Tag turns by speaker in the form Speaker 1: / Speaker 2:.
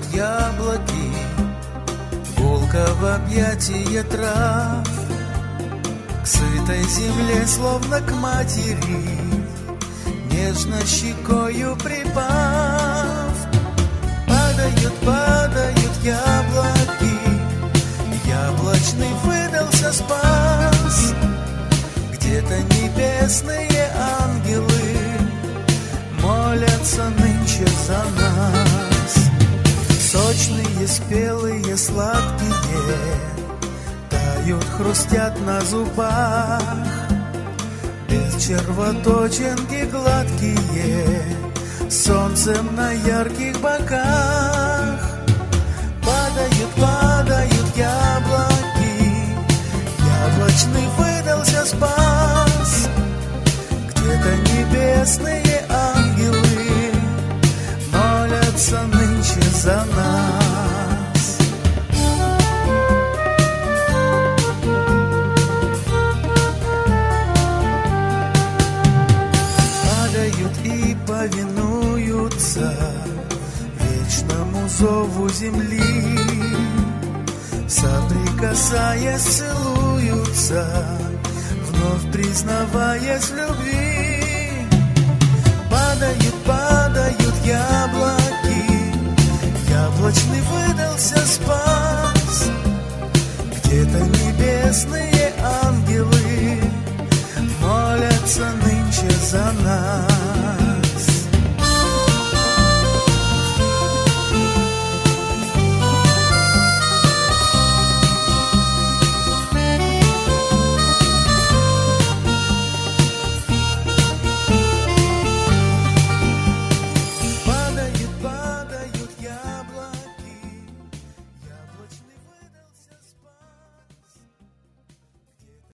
Speaker 1: Падают яблоки, гулко в объятия трав. К сытой земле, словно к матери Нежно щекою припав. Падают, падают яблоки Яблочный выдался спас. Где-то небесные ангелы Молятся нынче за нас спелые, сладкие Тают, хрустят на зубах. Без червоточинки гладкие Солнцем на ярких боках. Падают, падают яблоки Яблочный выдался спас. Где-то небесные ангелы Молятся нынче за нас сердца Вечному зову земли. Соприкасаясь, целуются Вновь признаваясь в любви. Падают, падают яблоки Яблочный выдался спас. Где-то небесные ангелы Молятся нынче за нас.